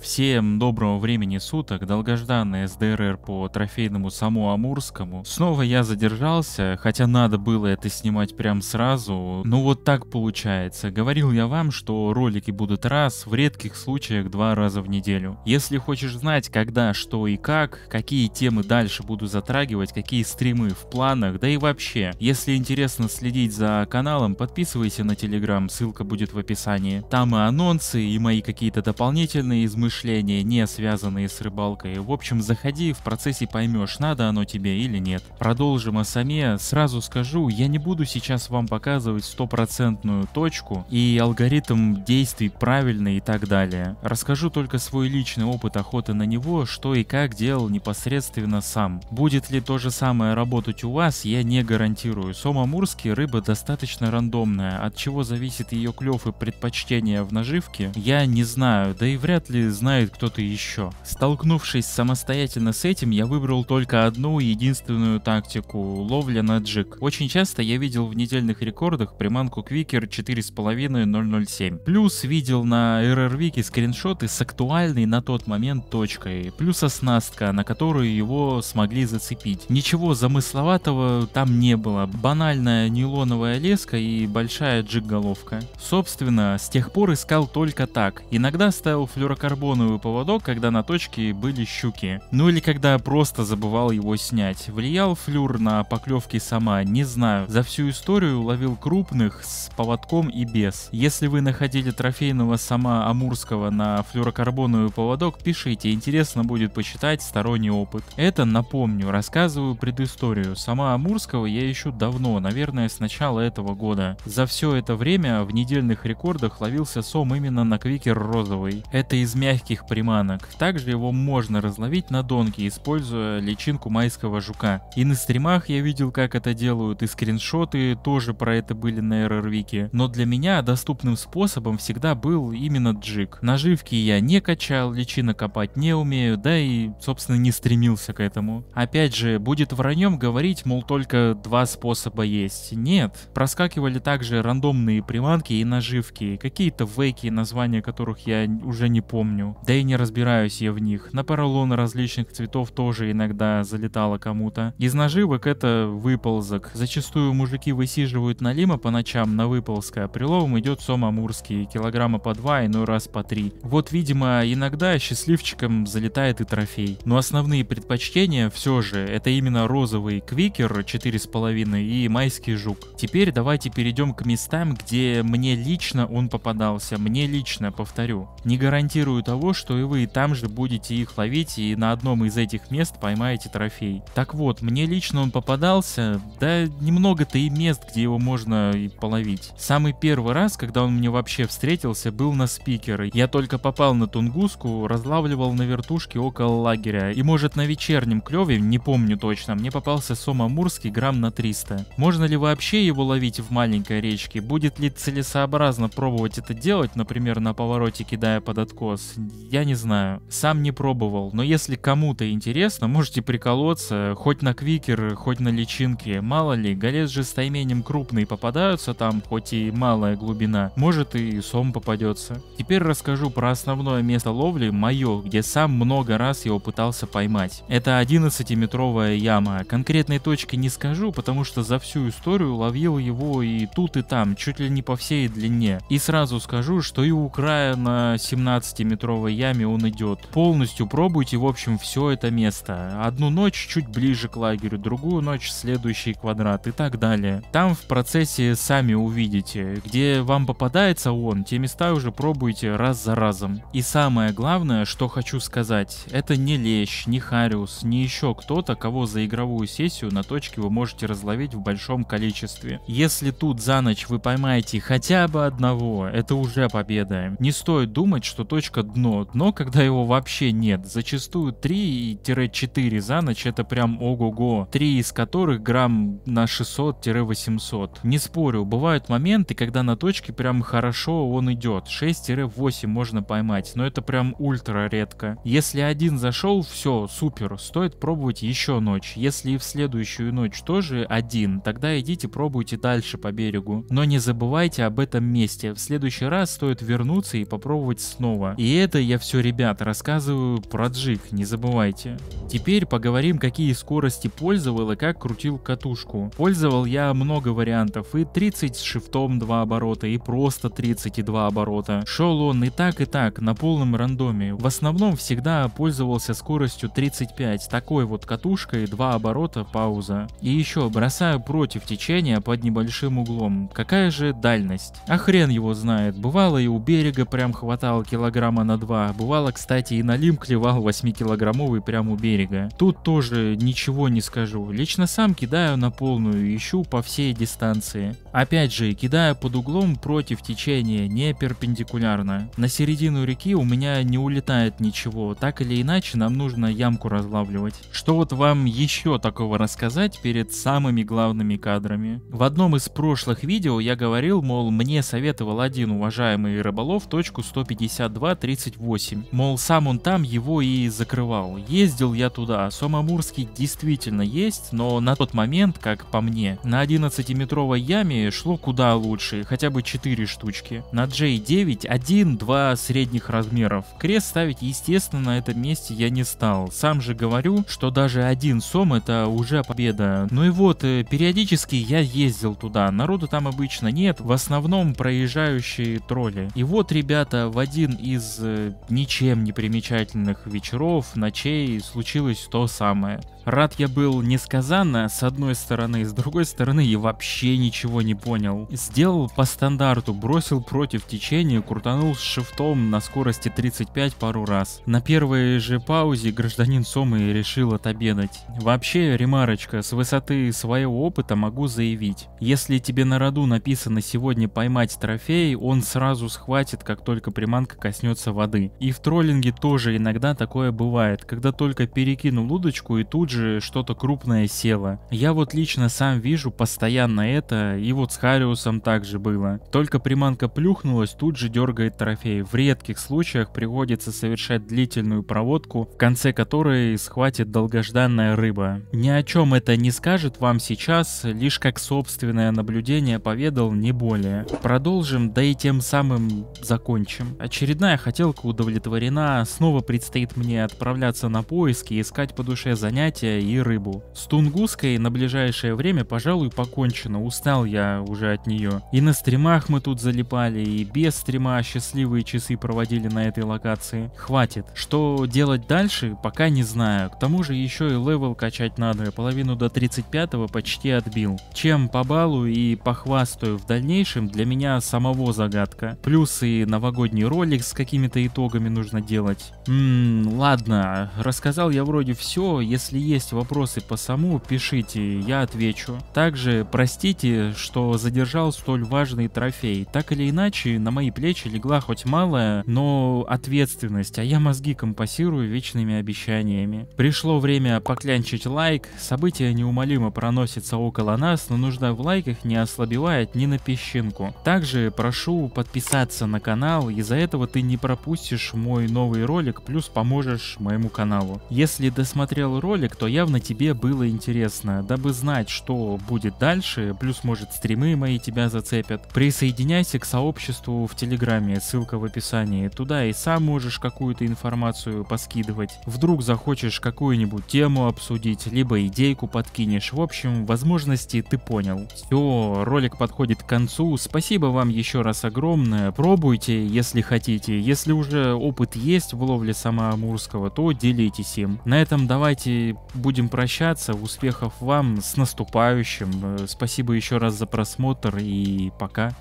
Всем доброго времени суток, долгожданный СДРР по трофейному саму Амурскому. Снова я задержался, хотя надо было это снимать прям сразу, но вот так получается. Говорил я вам, что ролики будут раз, в редких случаях два раза в неделю. Если хочешь знать, когда, что и как, какие темы дальше буду затрагивать, какие стримы в планах, да и вообще, если интересно следить за каналом, подписывайся на телеграм, ссылка будет в описании. Там и анонсы, и мои какие-то дополнительные измышления, размышления, не связанные с рыбалкой. В общем, заходи, в процессе поймешь, надо оно тебе или нет. Продолжим о саме. Сразу скажу, я не буду сейчас вам показывать стопроцентную точку и алгоритм действий правильный и так далее. Расскажу только свой личный опыт охоты на него, что и как делал непосредственно сам. Будет ли то же самое работать у вас, я не гарантирую. Сома Мурский рыба достаточно рандомная, от чего зависит ее клев и предпочтение в наживке, я не знаю, да и вряд ли знает кто-то еще. Столкнувшись самостоятельно с этим, я выбрал только одну единственную тактику – ловля на джиг. Очень часто я видел в недельных рекордах приманку Квикер 4,5-007. Плюс видел на RRViке скриншоты с актуальной на тот момент точкой. Плюс оснастка, на которую его смогли зацепить. Ничего замысловатого там не было. Банальная нейлоновая леска и большая джиг-головка. Собственно, с тех пор искал только так. Иногда ставил флюрокарбон карбоновый поводок, когда на точке были щуки. Ну или когда просто забывал его снять. Влиял флюр на поклевки сама, не знаю. За всю историю ловил крупных с поводком и без. Если вы находили трофейного сама амурского на флюрокарбоновый поводок, пишите, интересно будет почитать сторонний опыт. Это, напомню, рассказываю предысторию. Сама амурского я ищу давно, наверное, с начала этого года. За все это время в недельных рекордах ловился сом именно на квикер розовый. Это из мягких мягких приманок. Также его можно разловить на донке, используя личинку майского жука. И на стримах я видел, как это делают, и скриншоты тоже про это были на RRViке. Но для меня доступным способом всегда был именно джиг. Наживки я не качал, личинок копать не умею, да и, собственно, не стремился к этому. Опять же, будет враньем говорить, мол, только два способа есть. Нет, проскакивали также рандомные приманки и наживки, какие-то вейки, названия которых я уже не помню. Да и не разбираюсь я в них. На поролон различных цветов тоже иногда залетало кому-то. Из наживок это выползок. Зачастую мужики высиживают налима по ночам на выползка, а приловом идет сом амурский, килограмма по два, иной раз по три. Вот, видимо, иногда счастливчикам залетает и трофей. Но основные предпочтения все же это именно розовый квикер 4,5 и майский жук. Теперь давайте перейдем к местам, где мне лично он попадался. Мне лично, повторю. Не гарантирую того, того, что и вы там же будете их ловить и на одном из этих мест поймаете трофей. Так вот, мне лично он попадался, да немного-то и мест, где его можно и половить. Самый первый раз, когда он мне вообще встретился, был на спикеры. Я только попал на Тунгуску, разлавливал на вертушке около лагеря. И может на вечернем клеве, не помню точно, мне попался сом амурский грамм на 300. Можно ли вообще его ловить в маленькой речке? Будет ли целесообразно пробовать это делать, например, на повороте кидая под откос? Я не знаю, сам не пробовал, но если кому-то интересно, можете приколоться, хоть на квикер, хоть на личинке, мало ли, голец же с тайменем крупный попадаются там, хоть и малая глубина, может и сом попадется. Теперь расскажу про основное место ловли, мое, где сам много раз его пытался поймать. Это 11-метровая яма, конкретной точки не скажу, потому что за всю историю ловил его и тут и там, чуть ли не по всей длине. И сразу скажу, что и у края на 17-метровой кровавой яме он идет. Полностью пробуйте, в общем, все это место. Одну ночь чуть ближе к лагерю, другую ночь следующий квадрат и так далее. Там в процессе сами увидите, где вам попадается он, те места уже пробуйте раз за разом. И самое главное, что хочу сказать, это не лещ, не хариус, не еще кто-то, кого за игровую сессию на точке вы можете разловить в большом количестве. Если тут за ночь вы поймаете хотя бы одного, это уже победа. Не стоит думать, что точка дно дно. Когда его вообще нет. Зачастую 3-4 за ночь это прям ого-го. 3 из которых грамм на 600-800. Не спорю, бывают моменты, когда на точке прям хорошо он идет. 6-8 можно поймать, но это прям ультра редко. Если один зашел, все, супер, стоит пробовать еще ночь. Если и в следующую ночь тоже один, тогда идите пробуйте дальше по берегу. Но не забывайте об этом месте. В следующий раз стоит вернуться и попробовать снова. И это Это я все, ребят, рассказываю про джиг, не забывайте. Теперь поговорим, какие скорости пользовал и как крутил катушку. Пользовал я много вариантов, и 30 с шифтом 2 оборота, и просто 32 оборота. Шел он и так, и так, на полном рандоме. В основном всегда пользовался скоростью 35, такой вот катушкой, 2 оборота, пауза. И еще бросаю против течения под небольшим углом. Какая же дальность? А хрен его знает. Бывало и у берега прям хватало килограмма на 2. Бывало, кстати, и на лим клевал 8-килограммовый прям у берега. Тут тоже ничего не скажу. Лично сам кидаю на полную, ищу по всей дистанции. Опять же, кидаю под углом против течения, не перпендикулярно. На середину реки у меня не улетает ничего, так или иначе нам нужно ямку разлавливать. Что вот вам еще такого рассказать перед самыми главными кадрами? В одном из прошлых видео я говорил, мол, мне советовал один уважаемый рыболов точку 152.38. Мол, сам он там его и закрывал. Ездил я туда, Сомамурский действительно есть, но на тот момент, как по мне, на 11-метровой яме шло куда лучше, хотя бы 4 штучки. На J9 1-2 средних размеров. Крест ставить, естественно, на этом месте я не стал. Сам же говорю, что даже один сом это уже победа. Ну и вот, э, периодически я ездил туда, народу там обычно нет, в основном проезжающие тролли. И вот, ребята, в один из э, ничем не примечательных вечеров, ночей случилось то самое. Рад я был несказанно, с одной стороны, с другой стороны я вообще ничего не понял. Сделал по стандарту, бросил против течения, крутанул с шифтом на скорости 35 пару раз. На первой же паузе гражданин Сомы решил отобедать. Вообще, ремарочка, с высоты своего опыта могу заявить. Если тебе на роду написано сегодня поймать трофей, он сразу схватит, как только приманка коснется воды. И в троллинге тоже иногда такое бывает, когда только перекинул удочку и тут же же что-то крупное село. Я вот лично сам вижу постоянно это, и вот с Хариусом также было. Только приманка плюхнулась, тут же дергает трофей. В редких случаях приходится совершать длительную проводку, в конце которой схватит долгожданная рыба. Ни о чем это не скажет вам сейчас, лишь как собственное наблюдение поведал, не более. Продолжим, да и тем самым закончим. Очередная хотелка удовлетворена, снова предстоит мне отправляться на поиски искать по душе занятия, лосося и рыбу. С тунгуской на ближайшее время, пожалуй, покончено, устал я уже от нее. И на стримах мы тут залипали, и без стрима счастливые часы проводили на этой локации. Хватит. Что делать дальше, пока не знаю. К тому же еще и level качать надо, половину до 35 почти отбил. Чем побалую и похвастаю в дальнейшем, для меня самого загадка. Плюс и новогодний ролик с какими-то итогами нужно делать. Ммм, ладно, рассказал я вроде все, если есть вопросы по саму, пишите, я отвечу. Также простите, что задержал столь важный трофей. Так или иначе, на мои плечи легла хоть малая, но ответственность, а я мозги компасирую вечными обещаниями. Пришло время поклянчить лайк, события неумолимо проносятся около нас, но нужда в лайках не ослабевает ни на песчинку. Также прошу подписаться на канал, из-за этого ты не пропустишь мой новый ролик, плюс поможешь моему каналу. Если досмотрел ролик, то явно тебе было интересно. Дабы знать, что будет дальше, плюс может стримы мои тебя зацепят, присоединяйся к сообществу в Телеграме, ссылка в описании. Туда и сам можешь какую-то информацию поскидывать. Вдруг захочешь какую-нибудь тему обсудить, либо идейку подкинешь. В общем, возможности ты понял. Все, ролик подходит к концу. Спасибо вам еще раз огромное. Пробуйте, если хотите. Если уже опыт есть в ловле самоамурского, то делитесь им. На этом давайте будем прощаться. Успехов вам с наступающим. Э, спасибо еще раз за просмотр и пока.